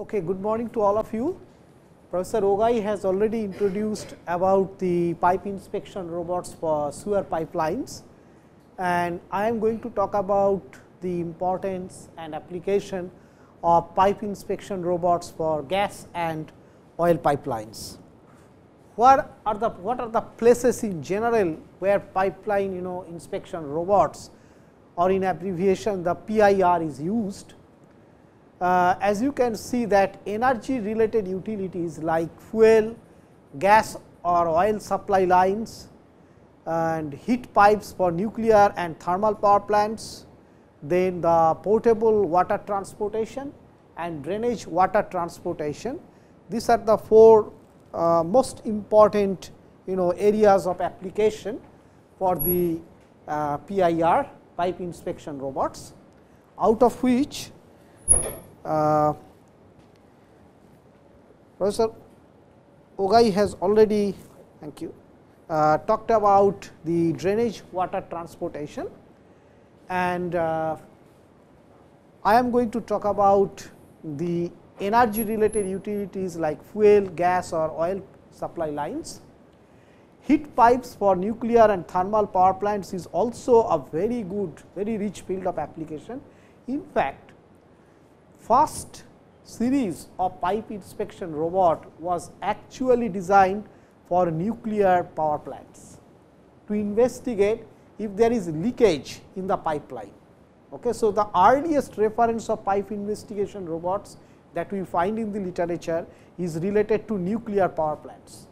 Okay, good morning to all of you. Professor Ogai has already introduced about the pipe inspection robots for sewer pipelines and I am going to talk about the importance and application of pipe inspection robots for gas and oil pipelines. What are the what are the places in general where pipeline you know inspection robots or in abbreviation the PIR is used uh, as you can see that energy related utilities like fuel, gas or oil supply lines and heat pipes for nuclear and thermal power plants, then the potable water transportation and drainage water transportation. These are the four uh, most important you know areas of application for the uh, PIR pipe inspection robots, out of which uh, Professor Ogai has already thank you uh, talked about the drainage water transportation and uh, I am going to talk about the energy related utilities like fuel, gas or oil supply lines. Heat pipes for nuclear and thermal power plants is also a very good, very rich field of application. In fact, first series of pipe inspection robot was actually designed for nuclear power plants to investigate if there is leakage in the pipeline. Okay. So, the earliest reference of pipe investigation robots that we find in the literature is related to nuclear power plants.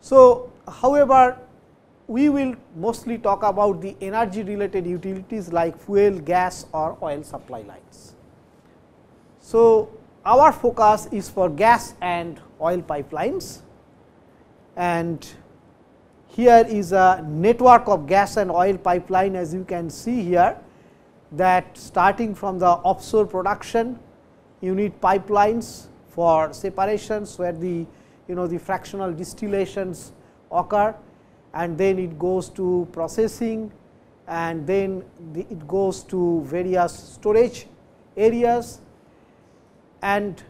So, however, we will mostly talk about the energy related utilities like fuel, gas or oil supply lines. So, our focus is for gas and oil pipelines. And here is a network of gas and oil pipeline as you can see here that starting from the offshore production you need pipelines for separations where the you know the fractional distillations occur. And then it goes to processing. And then the, it goes to various storage areas and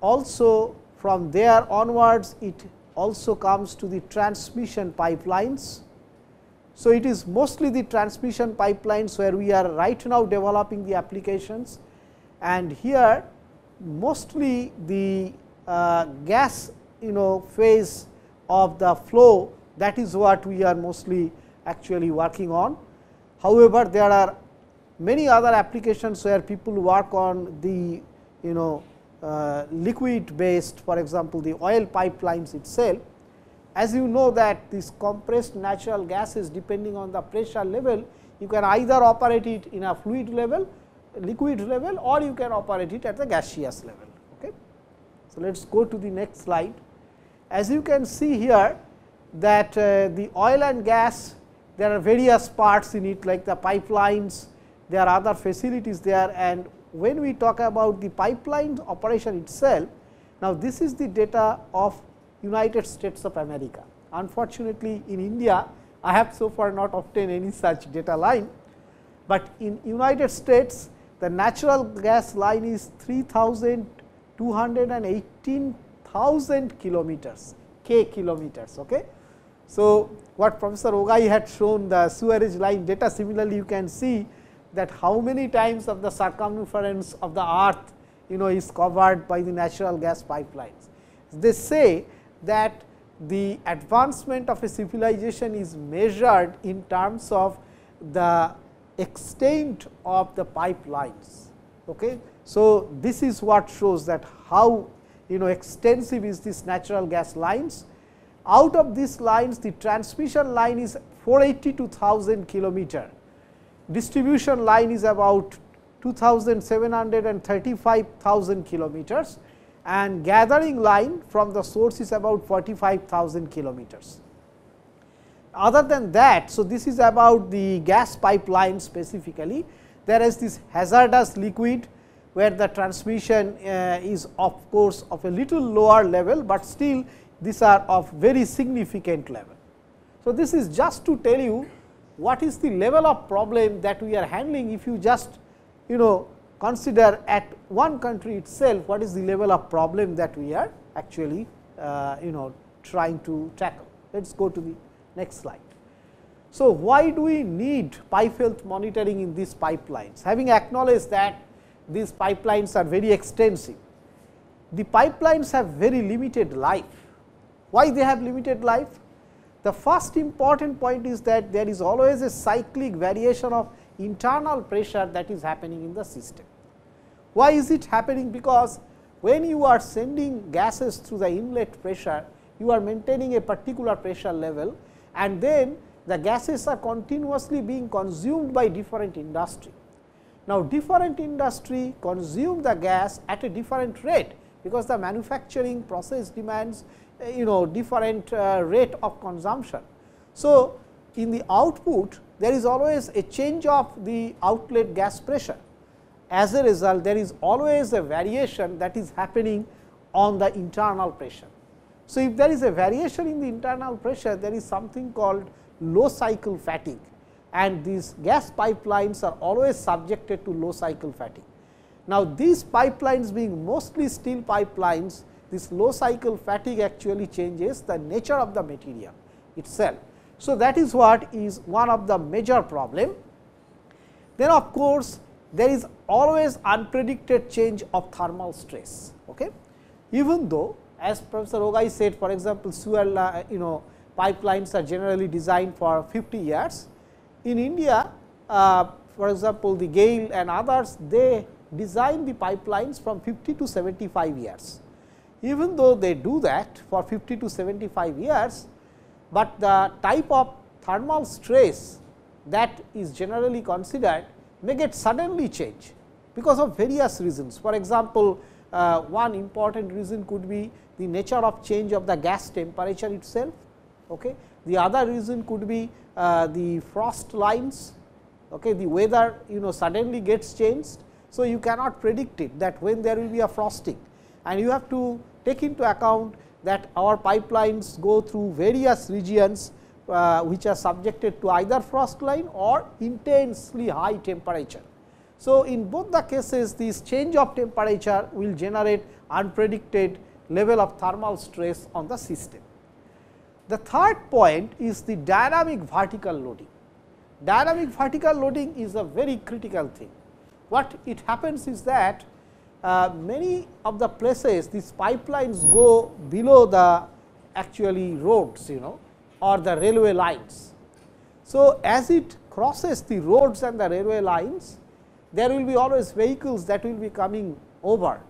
also from there onwards it also comes to the transmission pipelines. So, it is mostly the transmission pipelines where we are right now developing the applications and here mostly the uh, gas you know phase of the flow that is what we are mostly actually working on. However, there are many other applications where people work on the you know uh, liquid based for example, the oil pipelines itself. As you know that this compressed natural gases depending on the pressure level, you can either operate it in a fluid level, liquid level or you can operate it at the gaseous level. Okay. So, let us go to the next slide. As you can see here that uh, the oil and gas there are various parts in it like the pipelines, there are other facilities there and when we talk about the pipeline operation itself, now this is the data of United States of America. Unfortunately, in India, I have so far not obtained any such data line, but in United States, the natural gas line is 3218,000 kilometers, k kilometers. Okay. So, what Professor Ogai had shown the sewerage line data similarly you can see that how many times of the circumference of the earth you know is covered by the natural gas pipelines. They say that the advancement of a civilization is measured in terms of the extent of the pipelines. Okay. So, this is what shows that how you know extensive is this natural gas lines. Out of these lines the transmission line is 482,000 kilometer distribution line is about 2735,000 kilometers and gathering line from the source is about 45,000 kilometers. Other than that, so this is about the gas pipeline specifically, there is this hazardous liquid where the transmission uh, is of course of a little lower level, but still these are of very significant level. So, this is just to tell you what is the level of problem that we are handling if you just you know consider at one country itself what is the level of problem that we are actually uh, you know trying to tackle. Let us go to the next slide. So, why do we need pipe health monitoring in these pipelines? Having acknowledged that these pipelines are very extensive, the pipelines have very limited life. Why they have limited life? The first important point is that there is always a cyclic variation of internal pressure that is happening in the system. Why is it happening? Because when you are sending gases through the inlet pressure, you are maintaining a particular pressure level and then the gases are continuously being consumed by different industry. Now, different industry consume the gas at a different rate, because the manufacturing process demands you know different uh, rate of consumption. So, in the output there is always a change of the outlet gas pressure. As a result, there is always a variation that is happening on the internal pressure. So, if there is a variation in the internal pressure, there is something called low cycle fatigue and these gas pipelines are always subjected to low cycle fatigue. Now, these pipelines being mostly steel pipelines, this low cycle fatigue actually changes the nature of the material itself. So, that is what is one of the major problem. Then of course, there is always unpredicted change of thermal stress. Okay? Even though as Professor Ogai said for example, sewer uh, you know pipelines are generally designed for 50 years. In India, uh, for example, the GAIL and others, they design the pipelines from 50 to 75 years. Even though they do that for 50 to 75 years, but the type of thermal stress that is generally considered may get suddenly change because of various reasons. For example, uh, one important reason could be the nature of change of the gas temperature itself Okay. The other reason could be uh, the frost lines, okay. the weather you know suddenly gets changed. So, you cannot predict it that when there will be a frosting and you have to take into account that our pipelines go through various regions uh, which are subjected to either frost line or intensely high temperature. So, in both the cases this change of temperature will generate unpredicted level of thermal stress on the system. The third point is the dynamic vertical loading. Dynamic vertical loading is a very critical thing. What it happens is that uh, many of the places these pipelines go below the actually roads you know or the railway lines. So, as it crosses the roads and the railway lines there will be always vehicles that will be coming over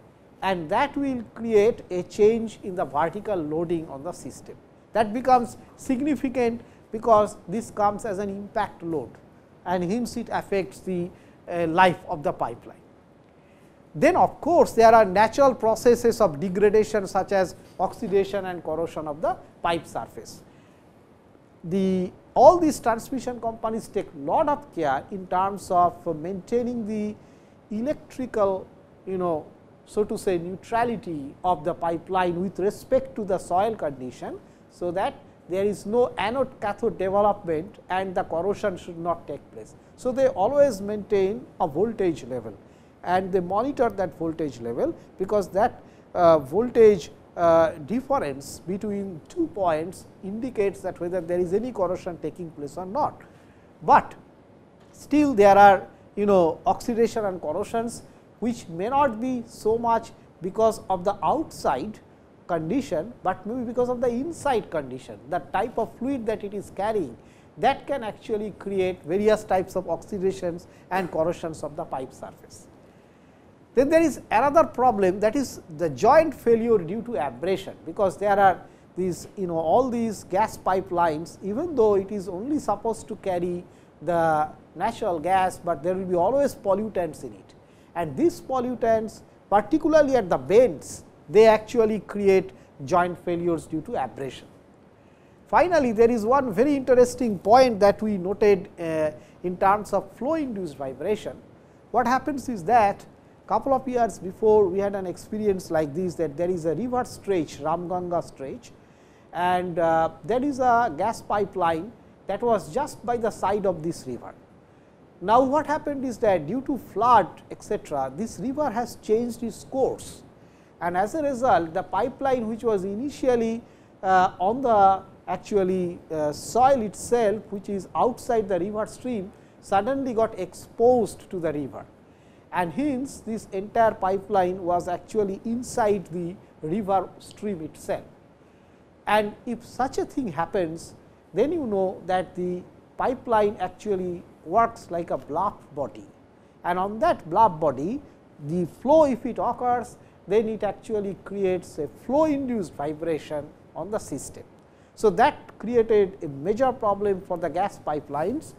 and that will create a change in the vertical loading on the system that becomes significant because this comes as an impact load and hence it affects the uh, life of the pipeline. Then of course, there are natural processes of degradation such as oxidation and corrosion of the pipe surface. The all these transmission companies take lot of care in terms of maintaining the electrical you know so to say neutrality of the pipeline with respect to the soil condition so that there is no anode cathode development and the corrosion should not take place. So, they always maintain a voltage level and they monitor that voltage level, because that uh, voltage uh, difference between two points indicates that whether there is any corrosion taking place or not. But still there are you know oxidation and corrosions which may not be so much because of the outside condition, but maybe because of the inside condition, the type of fluid that it is carrying that can actually create various types of oxidations and corrosions of the pipe surface. Then there is another problem that is the joint failure due to abrasion, because there are these you know all these gas pipelines even though it is only supposed to carry the natural gas, but there will be always pollutants in it and these pollutants particularly at the bends they actually create joint failures due to abrasion. Finally, there is one very interesting point that we noted uh, in terms of flow induced vibration. What happens is that couple of years before we had an experience like this that there is a river stretch Ramganga stretch and uh, there is a gas pipeline that was just by the side of this river. Now, what happened is that due to flood etc., this river has changed its course and as a result the pipeline which was initially uh, on the actually uh, soil itself which is outside the river stream suddenly got exposed to the river and hence this entire pipeline was actually inside the river stream itself. And if such a thing happens, then you know that the pipeline actually works like a bluff body and on that bluff body the flow if it occurs then it actually creates a flow induced vibration on the system. So, that created a major problem for the gas pipelines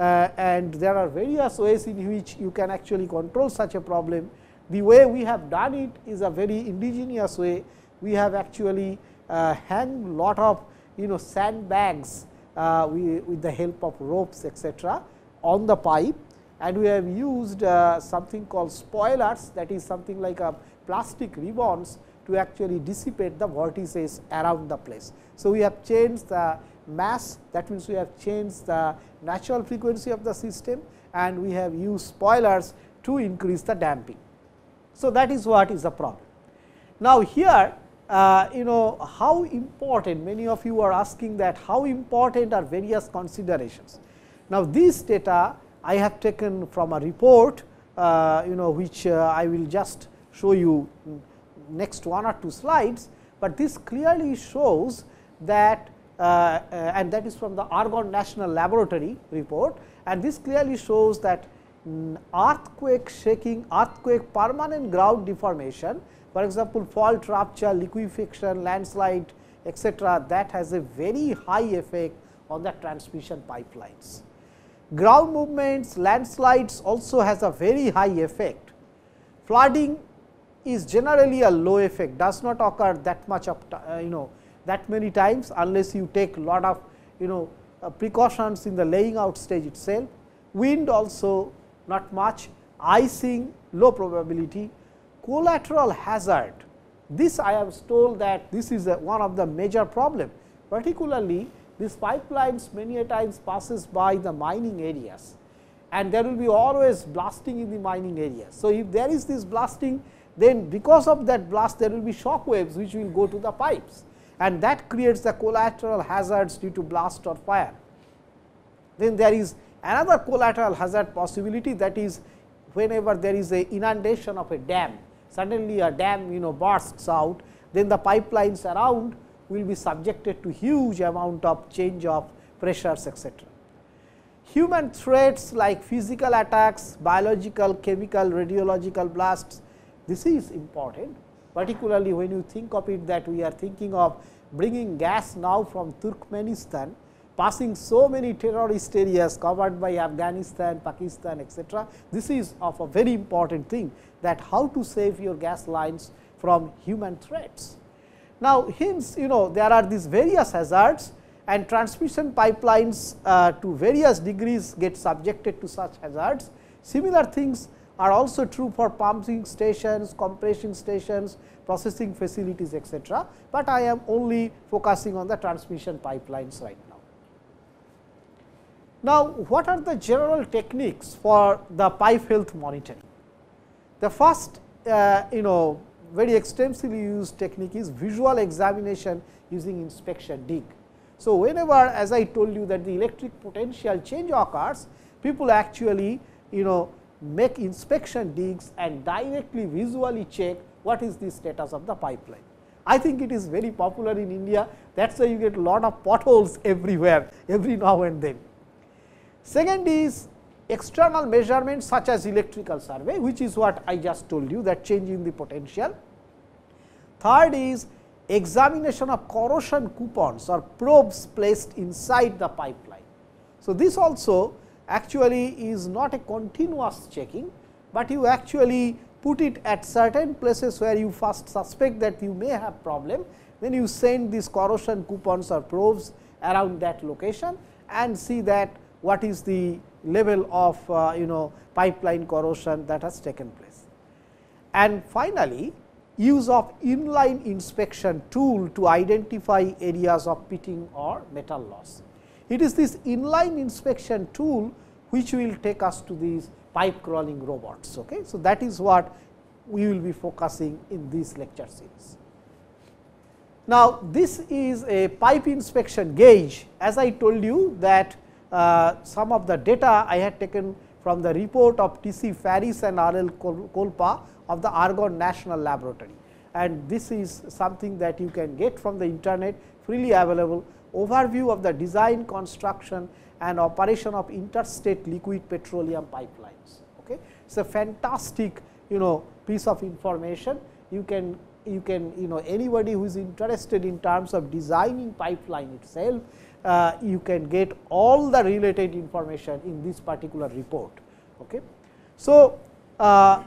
and there are various ways in which you can actually control such a problem. The way we have done it is a very indigenous way. We have actually uh, hang lot of you know sandbags uh, we, with the help of ropes etc., on the pipe and we have used uh, something called spoilers that is something like a plastic ribbons to actually dissipate the vortices around the place. So, we have changed the mass that means, we have changed the natural frequency of the system and we have used spoilers to increase the damping. So, that is what is the problem. Now, here uh, you know how important many of you are asking that how important are various considerations. Now, these data I have taken from a report uh, you know which uh, I will just show you next one or two slides, but this clearly shows that uh, uh, and that is from the Argonne National Laboratory report and this clearly shows that mm, earthquake shaking, earthquake permanent ground deformation for example, fault rupture, liquefaction, landslide etc., that has a very high effect on the transmission pipelines. Ground movements, landslides also has a very high effect. Flooding is generally a low effect, does not occur that much of uh, you know that many times unless you take lot of you know uh, precautions in the laying out stage itself. Wind also not much, icing low probability, collateral hazard. This I have told that this is a, one of the major problem, particularly these pipelines many a times passes by the mining areas and there will be always blasting in the mining areas. So, if there is this blasting then because of that blast there will be shock waves which will go to the pipes and that creates the collateral hazards due to blast or fire. Then there is another collateral hazard possibility that is whenever there is a inundation of a dam, suddenly a dam you know bursts out, then the pipelines around will be subjected to huge amount of change of pressures etc. Human threats like physical attacks, biological, chemical, radiological blasts, this is important particularly when you think of it that we are thinking of bringing gas now from Turkmenistan, passing so many terrorist areas covered by Afghanistan, Pakistan etc. This is of a very important thing that how to save your gas lines from human threats. Now, hence you know there are these various hazards and transmission pipelines uh, to various degrees get subjected to such hazards. Similar things are also true for pumping stations, compression stations, processing facilities etc., but I am only focusing on the transmission pipelines right now. Now, what are the general techniques for the pipe health monitoring? The first uh, you know very extensively used technique is visual examination using inspection dig. So, whenever as I told you that the electric potential change occurs, people actually you know make inspection digs and directly visually check what is the status of the pipeline. I think it is very popular in India that is why you get a lot of potholes everywhere every now and then. Second is external measurements such as electrical survey which is what I just told you that change in the potential. Third is examination of corrosion coupons or probes placed inside the pipeline. So, this also actually is not a continuous checking, but you actually put it at certain places where you first suspect that you may have problem, then you send these corrosion coupons or probes around that location and see that what is the level of uh, you know pipeline corrosion that has taken place. And finally, use of inline inspection tool to identify areas of pitting or metal loss. It is this inline inspection tool which will take us to these pipe crawling robots. Okay. So, that is what we will be focusing in this lecture series. Now, this is a pipe inspection gauge as I told you that uh, some of the data I had taken from the report of T. C. Pharris and R. L. Kolpa of the Argonne National Laboratory. And this is something that you can get from the internet freely available overview of the design, construction and operation of interstate liquid petroleum pipelines. Okay. It is a fantastic you know piece of information. You can you can you know anybody who is interested in terms of designing pipeline itself, uh, you can get all the related information in this particular report. Okay. So, uh,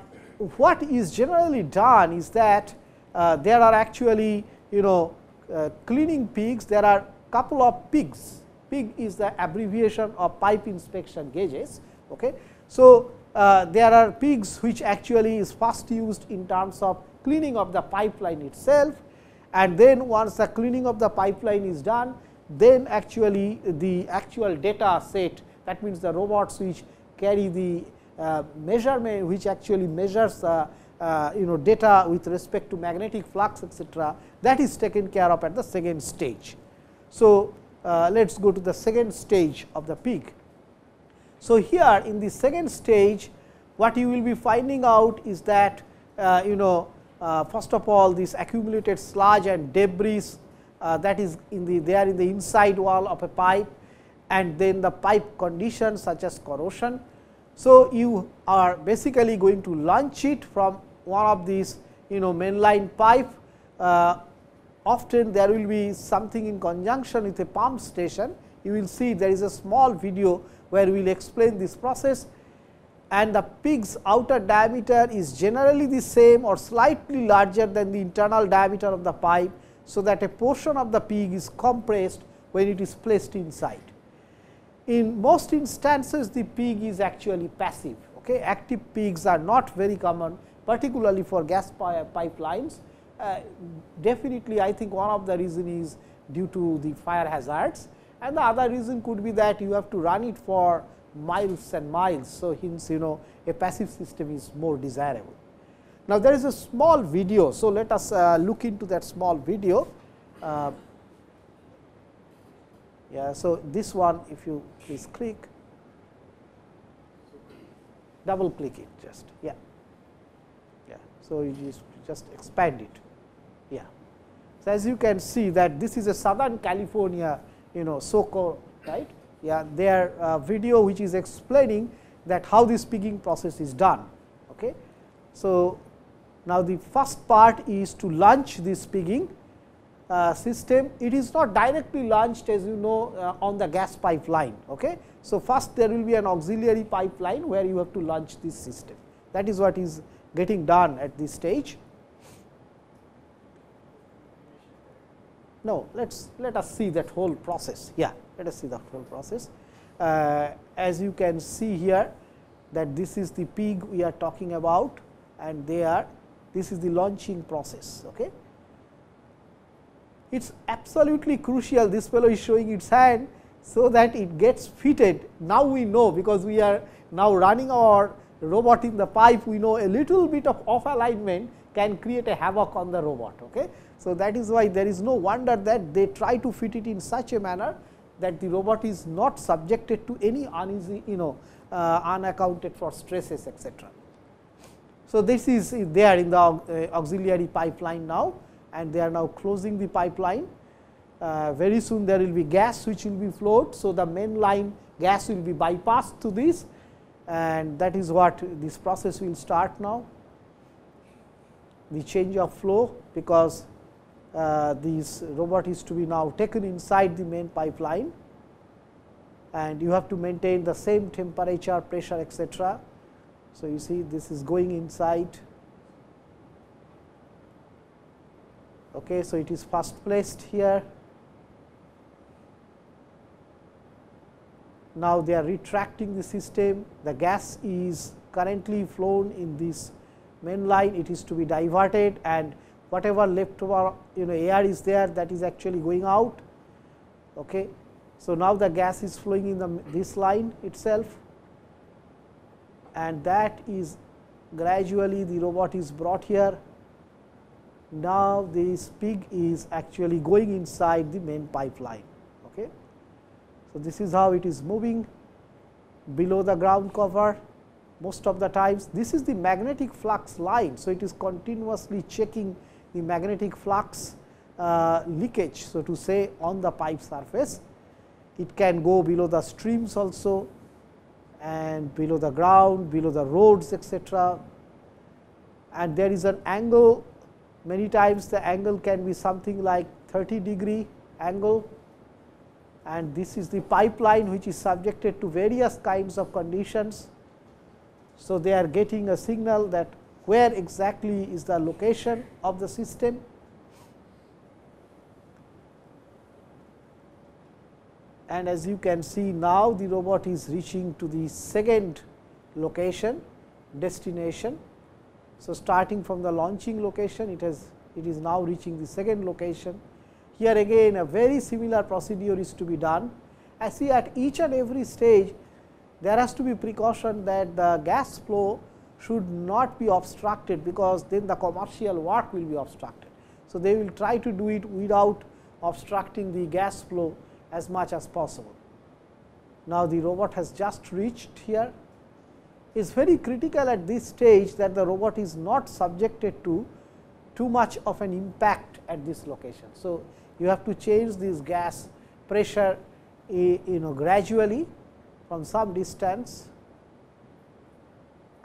what is generally done is that uh, there are actually you know uh, cleaning pigs, there are couple of pigs, pig is the abbreviation of pipe inspection gauges. Okay. So, uh, there are pigs which actually is first used in terms of cleaning of the pipeline itself and then once the cleaning of the pipeline is done, then actually the actual data set that means the robots which carry the uh, measurement which actually measures uh, uh, you know data with respect to magnetic flux etc., that is taken care of at the second stage. So, uh, let us go to the second stage of the peak. So, here in the second stage what you will be finding out is that uh, you know uh, first of all this accumulated sludge and debris uh, that is in the they are in the inside wall of a pipe and then the pipe conditions such as corrosion. So, you are basically going to launch it from one of these you know mainline pipe uh, often there will be something in conjunction with a pump station you will see there is a small video where we will explain this process and the pig's outer diameter is generally the same or slightly larger than the internal diameter of the pipe. So, that a portion of the pig is compressed when it is placed inside. In most instances the pig is actually passive, okay. active pigs are not very common particularly for gas pipelines. Uh, definitely I think one of the reason is due to the fire hazards and the other reason could be that you have to run it for miles and miles. So, hence you know a passive system is more desirable. Now, there is a small video. So, let us uh, look into that small video. Uh, yeah, so, this one if you please click, double click it just yeah. yeah. So, you just, just expand it. So, as you can see that this is a southern California you know SoCal right yeah, their uh, video which is explaining that how this pigging process is done. Okay. So, now the first part is to launch this pigging uh, system. It is not directly launched as you know uh, on the gas pipeline. Okay. So, first there will be an auxiliary pipeline where you have to launch this system. That is what is getting done at this stage. No, let us let us see that whole process. Yeah. Let us see the whole process. Uh, as you can see here that this is the pig we are talking about and they are this is the launching process. Okay. It is absolutely crucial this fellow is showing its hand, so that it gets fitted. Now, we know because we are now running our robot in the pipe we know a little bit of off alignment can create a havoc on the robot. Okay. So, that is why there is no wonder that they try to fit it in such a manner that the robot is not subjected to any uneasy you know uh, unaccounted for stresses etc. So, this is there in the uh, auxiliary pipeline now and they are now closing the pipeline. Uh, very soon there will be gas which will be flowed. So, the main line gas will be bypassed to this and that is what this process will start now. The change of flow because uh, this robot is to be now taken inside the main pipeline and you have to maintain the same temperature, pressure etc. So, you see this is going inside. Okay, so, it is first placed here. Now, they are retracting the system, the gas is currently flown in this main line, it is to be diverted and whatever leftover you know air is there that is actually going out. Okay. So, now the gas is flowing in the this line itself and that is gradually the robot is brought here. Now, this pig is actually going inside the main pipeline. Okay. So, this is how it is moving below the ground cover most of the times. This is the magnetic flux line. So, it is continuously checking the magnetic flux uh, leakage. So, to say on the pipe surface, it can go below the streams also and below the ground, below the roads etc. And there is an angle many times the angle can be something like 30 degree angle and this is the pipeline which is subjected to various kinds of conditions. So, they are getting a signal that where exactly is the location of the system. And as you can see now the robot is reaching to the second location destination. So, starting from the launching location it has it is now reaching the second location. Here again a very similar procedure is to be done. I see at each and every stage there has to be precaution that the gas flow should not be obstructed, because then the commercial work will be obstructed. So, they will try to do it without obstructing the gas flow as much as possible. Now, the robot has just reached here. It is very critical at this stage that the robot is not subjected to too much of an impact at this location. So, you have to change this gas pressure eh, you know gradually from some distance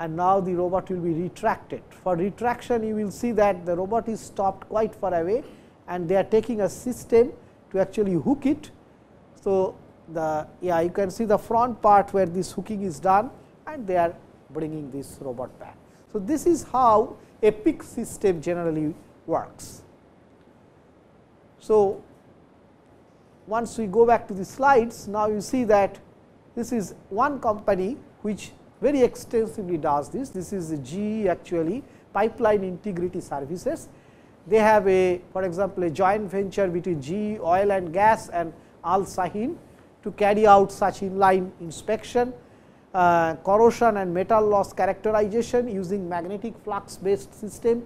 and now the robot will be retracted. For retraction you will see that the robot is stopped quite far away and they are taking a system to actually hook it. So, the yeah you can see the front part where this hooking is done and they are bringing this robot back. So, this is how a PIC system generally works. So, once we go back to the slides now you see that this is one company which very extensively does this. This is GE actually pipeline integrity services. They have a for example, a joint venture between GE oil and gas and Al Shaheen to carry out such inline inspection, uh, corrosion and metal loss characterization using magnetic flux based system.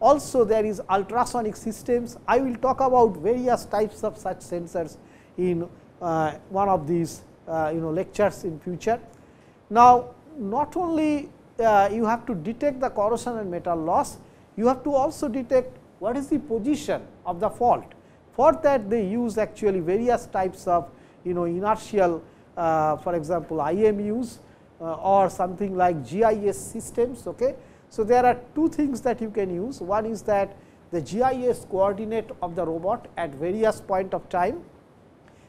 Also there is ultrasonic systems. I will talk about various types of such sensors in uh, one of these uh, you know lectures in future. Now, not only uh, you have to detect the corrosion and metal loss, you have to also detect what is the position of the fault. For that they use actually various types of you know inertial uh, for example, IMUs uh, or something like GIS systems. Okay. So, there are two things that you can use. One is that the GIS coordinate of the robot at various point of time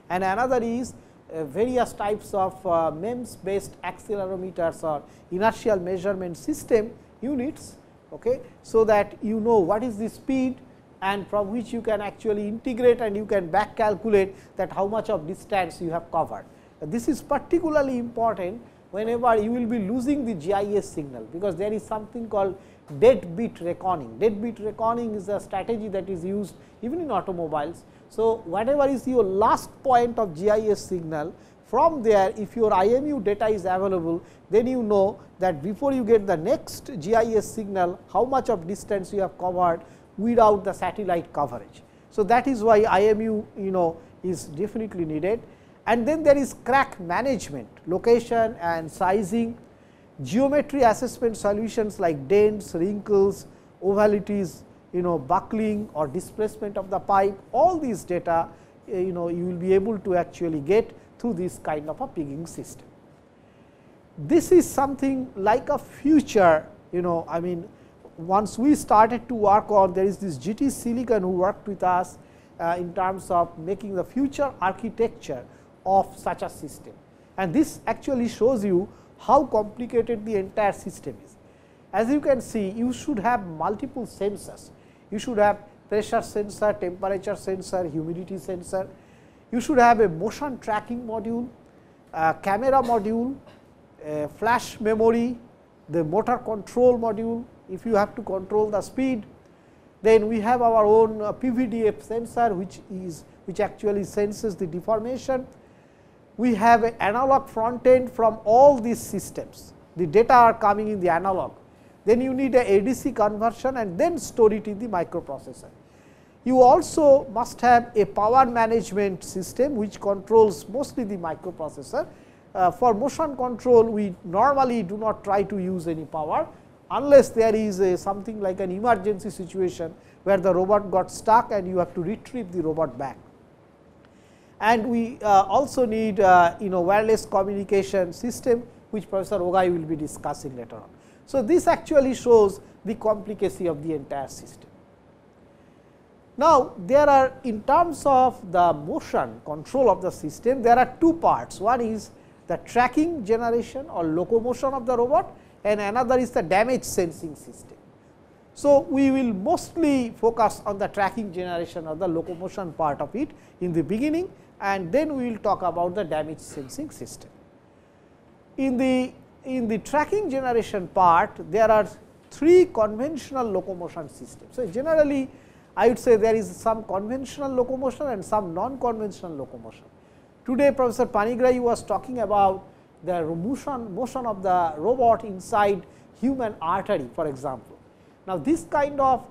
and another is various types of uh, MEMS based accelerometers or inertial measurement system units. Okay. So, that you know what is the speed and from which you can actually integrate and you can back calculate that how much of distance you have covered. This is particularly important whenever you will be losing the GIS signal, because there is something called dead bit reckoning. Dead bit reckoning is a strategy that is used even in automobiles so, whatever is your last point of GIS signal from there if your IMU data is available then you know that before you get the next GIS signal how much of distance you have covered without the satellite coverage. So, that is why IMU you know is definitely needed and then there is crack management location and sizing geometry assessment solutions like dents, wrinkles, ovalities you know buckling or displacement of the pipe all these data eh, you know you will be able to actually get through this kind of a pigging system. This is something like a future you know I mean once we started to work on there is this GT Silicon who worked with us uh, in terms of making the future architecture of such a system. And this actually shows you how complicated the entire system is. As you can see you should have multiple sensors you should have pressure sensor, temperature sensor, humidity sensor. You should have a motion tracking module, camera module, flash memory, the motor control module if you have to control the speed. Then we have our own uh, PVDF sensor which is which actually senses the deformation. We have an analog front end from all these systems the data are coming in the analog. Then you need a ADC conversion and then store it in the microprocessor. You also must have a power management system which controls mostly the microprocessor. Uh, for motion control, we normally do not try to use any power, unless there is a something like an emergency situation where the robot got stuck and you have to retrieve the robot back. And we uh, also need uh, you know wireless communication system which Professor Ogai will be discussing later on. So, this actually shows the complicacy of the entire system. Now, there are in terms of the motion control of the system, there are two parts. One is the tracking generation or locomotion of the robot and another is the damage sensing system. So, we will mostly focus on the tracking generation or the locomotion part of it in the beginning and then we will talk about the damage sensing system. In the in the tracking generation part there are three conventional locomotion systems. So, generally I would say there is some conventional locomotion and some non-conventional locomotion. Today Professor Panigrahi was talking about the motion, motion of the robot inside human artery for example. Now, this kind of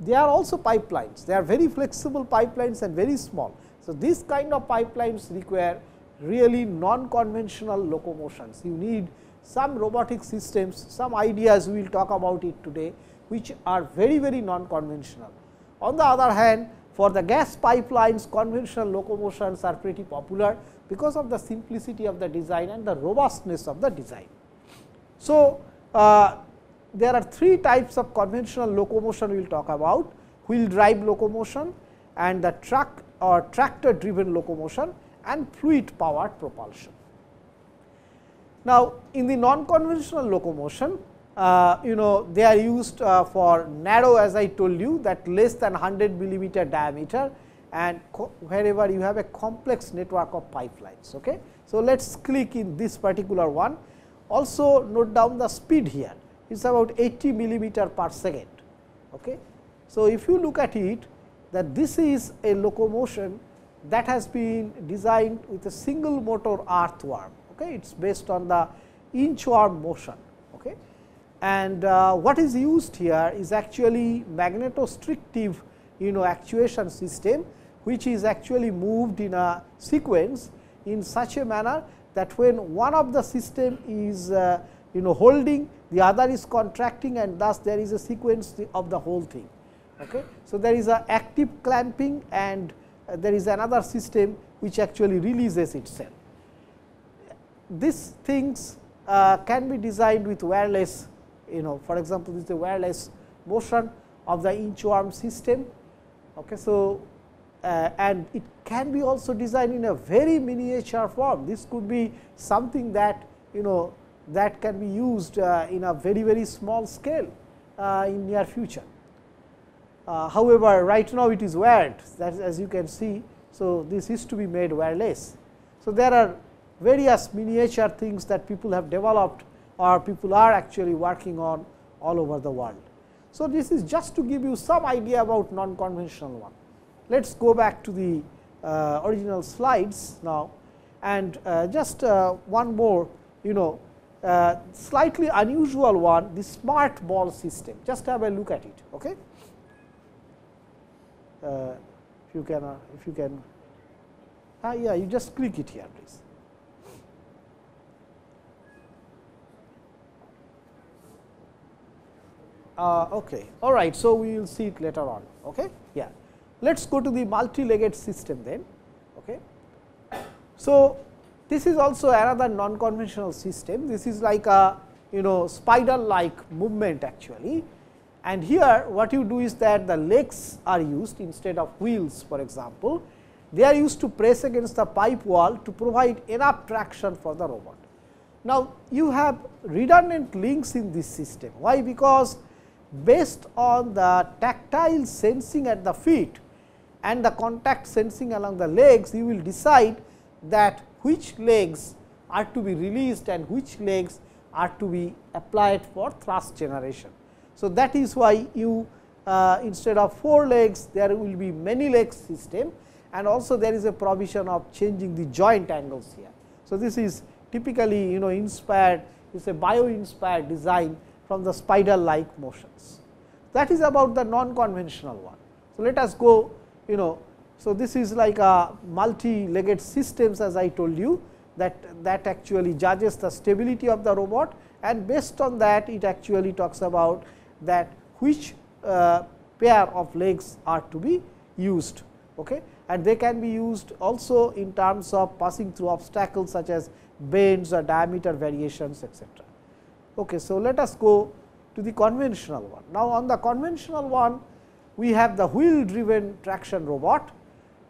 they are also pipelines, they are very flexible pipelines and very small. So, this kind of pipelines require really non-conventional locomotions. You need some robotic systems, some ideas we will talk about it today, which are very very non-conventional. On the other hand, for the gas pipelines, conventional locomotions are pretty popular because of the simplicity of the design and the robustness of the design. So, uh, there are three types of conventional locomotion we will talk about, wheel drive locomotion and the truck or tractor driven locomotion and fluid powered propulsion. Now, in the non-conventional locomotion, uh, you know they are used uh, for narrow as I told you that less than 100 millimeter diameter and wherever you have a complex network of pipelines. Okay. So, let us click in this particular one. Also note down the speed here it is about 80 millimeter per second. Okay. So, if you look at it that this is a locomotion that has been designed with a single motor earthworm. Okay. It is based on the inchworm motion. Okay. And uh, what is used here is actually magnetostrictive you know actuation system, which is actually moved in a sequence in such a manner that when one of the system is uh, you know holding the other is contracting and thus there is a sequence of the whole thing. Okay. So, there is a active clamping and uh, there is another system which actually releases itself. These things uh, can be designed with wireless you know for example, this is a wireless motion of the inchworm system. Okay. So, uh, and it can be also designed in a very miniature form. This could be something that you know that can be used uh, in a very very small scale uh, in near future. Uh, however, right now it is wired that as you can see. So, this is to be made wireless. So, there are various miniature things that people have developed or people are actually working on all over the world. So, this is just to give you some idea about non-conventional one. Let us go back to the uh, original slides now and uh, just uh, one more you know uh, slightly unusual one the smart ball system just have a look at it. Okay? Uh, if you can uh, if you can yeah you just click it here please. Uh, okay. All right. So, we will see it later on. Okay. Yeah. Let us go to the multi-legged system then. Okay. So, this is also another non-conventional system. This is like a you know spider like movement actually. And here what you do is that the legs are used instead of wheels for example. They are used to press against the pipe wall to provide enough traction for the robot. Now, you have redundant links in this system. Why? Because based on the tactile sensing at the feet and the contact sensing along the legs, you will decide that which legs are to be released and which legs are to be applied for thrust generation. So, that is why you uh, instead of 4 legs there will be many legs system and also there is a provision of changing the joint angles here. So, this is typically you know inspired it is a bio inspired design from the spider like motions. That is about the non conventional one. So, let us go you know. So, this is like a multi legged systems as I told you that that actually judges the stability of the robot and based on that it actually talks about that which uh, pair of legs are to be used. Okay. And they can be used also in terms of passing through obstacles such as bends or diameter variations etc. Okay. So, let us go to the conventional one. Now, on the conventional one we have the wheel driven traction robot.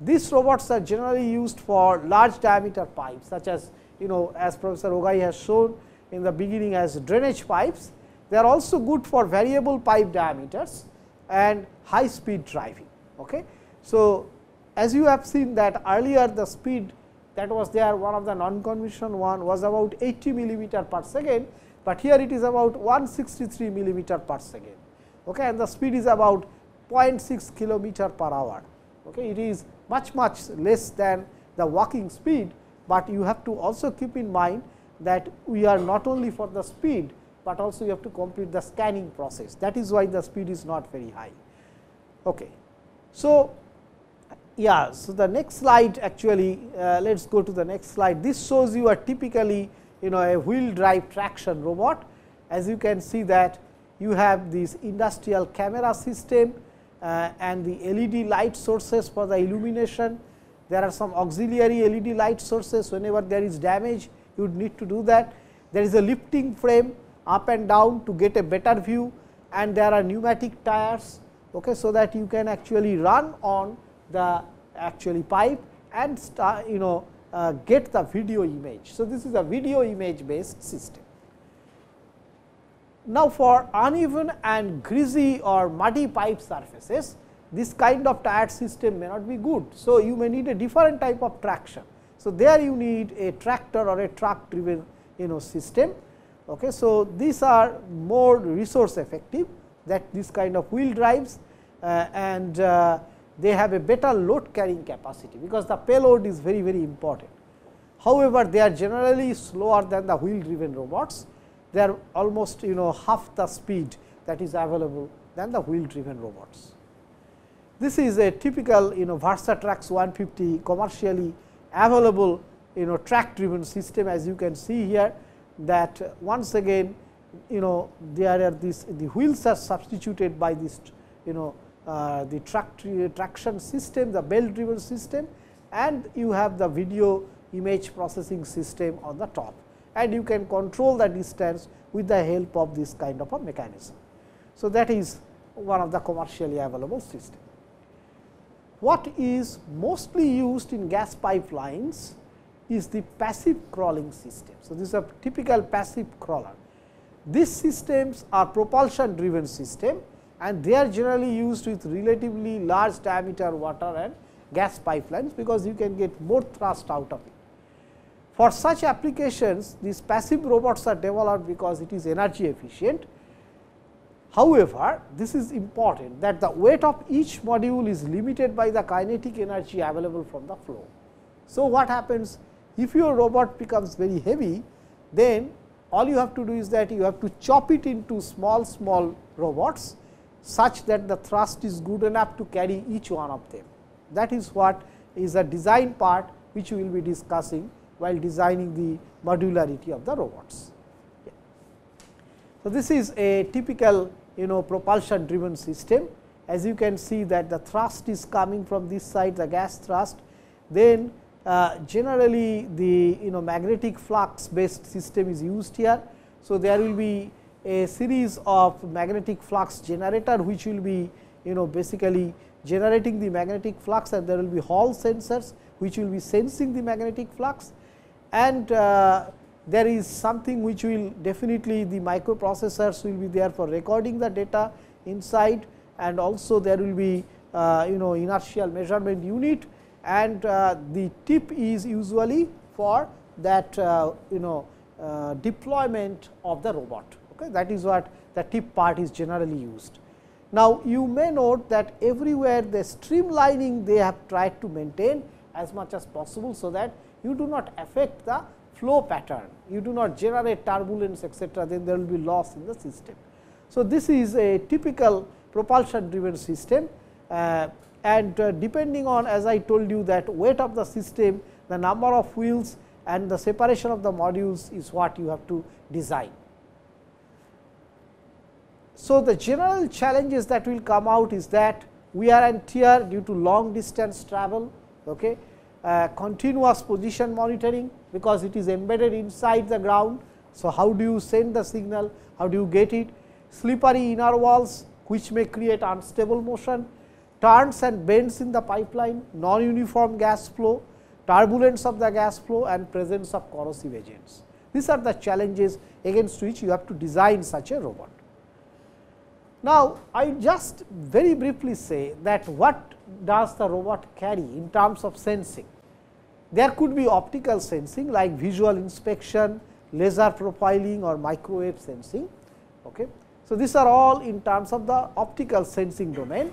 These robots are generally used for large diameter pipes such as you know as Professor Ogai has shown in the beginning as drainage pipes. They are also good for variable pipe diameters and high speed driving. Okay. So, as you have seen that earlier the speed that was there one of the non conventional one was about 80 millimeter per second, but here it is about 163 millimeter per second okay, and the speed is about 0.6 kilometer per hour. Okay. It is much much less than the walking speed, but you have to also keep in mind that we are not only for the speed, but also you have to complete the scanning process that is why the speed is not very high. Okay. So, yeah, so the next slide actually uh, let us go to the next slide. This shows you a typically you know a wheel drive traction robot. As you can see that you have this industrial camera system uh, and the LED light sources for the illumination. There are some auxiliary LED light sources whenever there is damage you would need to do that. There is a lifting frame up and down to get a better view and there are pneumatic tires okay, so that you can actually run on the actually pipe and start, you know uh, get the video image. So, this is a video image based system. Now, for uneven and greasy or muddy pipe surfaces, this kind of tire system may not be good. So, you may need a different type of traction. So, there you need a tractor or a truck driven you know system. Okay. So, these are more resource effective that this kind of wheel drives uh, and uh, they have a better load carrying capacity, because the payload is very very important. However, they are generally slower than the wheel driven robots, they are almost you know half the speed that is available than the wheel driven robots. This is a typical you know Versatrax 150 commercially available you know track driven system as you can see here that once again you know there are these the wheels are substituted by this you know Uh, the track traction system the belt driven system and you have the video image processing system on the top and you can control the distance with the help of this kind of a mechanism. So, that is one of the commercially available system what is mostly used in gas pipelines is the passive crawling system. So, this is a typical passive crawler. These systems are propulsion driven system and they are generally used with relatively large diameter water and gas pipelines, because you can get more thrust out of it. For such applications, these passive robots are developed because it is energy efficient However, this is important that the weight of each module is limited by the kinetic energy available from the flow. So, what happens if your robot becomes very heavy, then all you have to do is that you have to chop it into small small robots such that the thrust is good enough to carry each one of them. That is what is a design part which we will be discussing while designing the modularity of the robots. So, this is a typical you know propulsion driven system. As you can see that the thrust is coming from this side the gas thrust, then uh, generally the you know magnetic flux based system is used here. So, there will be a series of magnetic flux generator which will be you know basically generating the magnetic flux and there will be Hall sensors which will be sensing the magnetic flux. And uh, there is something which will definitely the microprocessors will be there for recording the data inside and also there will be uh, you know inertial measurement unit. And uh, the tip is usually for that uh, you know uh, deployment of the robot okay that is what the tip part is generally used now you may note that everywhere the streamlining they have tried to maintain as much as possible so that you do not affect the flow pattern, you do not generate turbulence etc., then there will be loss in the system. So, this is a typical propulsion driven system uh, and uh, depending on as I told you that weight of the system, the number of wheels and the separation of the modules is what you have to design. So, the general challenges that will come out is that wear and tear due to long distance travel, okay, uh, continuous position monitoring because it is embedded inside the ground. So, how do you send the signal, how do you get it, slippery inner walls which may create unstable motion, turns and bends in the pipeline, non-uniform gas flow, turbulence of the gas flow and presence of corrosive agents. These are the challenges against which you have to design such a robot. Now, I just very briefly say that what does the robot carry in terms of sensing. There could be optical sensing like visual inspection, laser profiling or microwave sensing. Okay. So, these are all in terms of the optical sensing domain.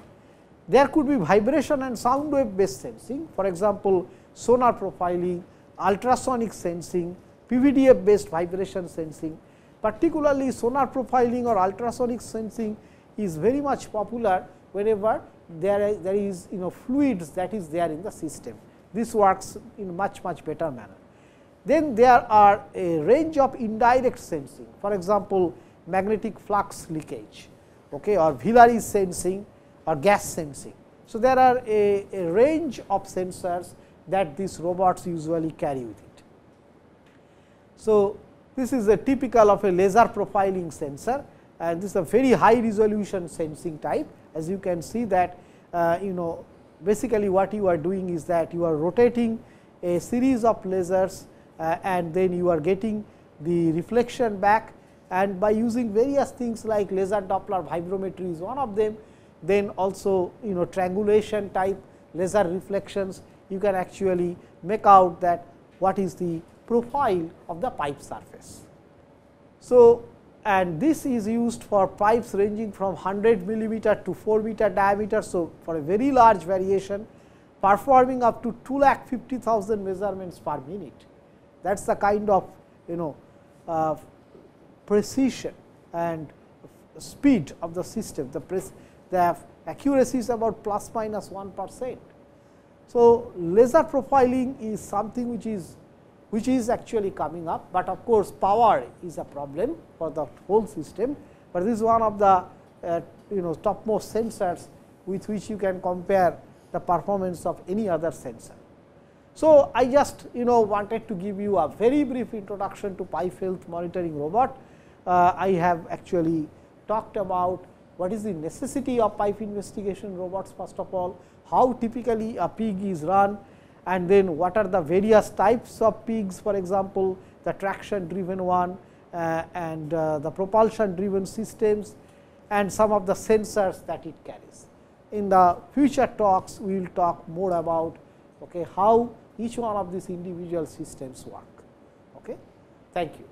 There could be vibration and sound wave based sensing for example, sonar profiling, ultrasonic sensing, PVDF based vibration sensing, particularly sonar profiling or ultrasonic sensing is very much popular whenever there, there is you know fluids that is there in the system. This works in much much better manner. Then there are a range of indirect sensing for example, magnetic flux leakage okay, or Villari sensing or gas sensing. So, there are a, a range of sensors that these robots usually carry with it. So, this is a typical of a laser profiling sensor and this is a very high resolution sensing type as you can see that uh, you know basically what you are doing is that you are rotating a series of lasers uh, and then you are getting the reflection back and by using various things like laser Doppler vibrometry is one of them then also you know triangulation type laser reflections you can actually make out that what is the profile of the pipe surface. So, and this is used for pipes ranging from 100 millimeter to 4 meter diameter. So, for a very large variation performing up to 2 lakh 50,000 measurements per minute. That is the kind of you know uh, precision and speed of the system. The, the accuracy is about plus minus 1 percent. So, laser profiling is something which is which is actually coming up, but of course, power is a problem for the whole system, but this is one of the uh, you know topmost sensors with which you can compare the performance of any other sensor. So, I just you know wanted to give you a very brief introduction to pipe health monitoring robot. Uh, I have actually talked about what is the necessity of pipe investigation robots first of all, how typically a pig is run, and then what are the various types of pigs for example, the traction driven one uh, and uh, the propulsion driven systems and some of the sensors that it carries. In the future talks, we will talk more about okay, how each one of these individual systems work. Okay. Thank you.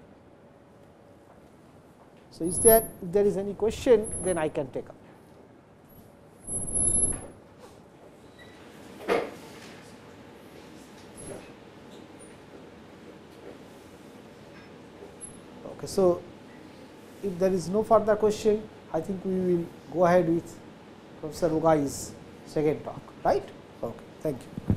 So, is there if there is any question, then I can take up. Okay, so, if there is no further question, I think we will go ahead with Professor Ogai's second talk, right? Okay, thank you.